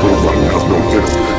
program has no therapy.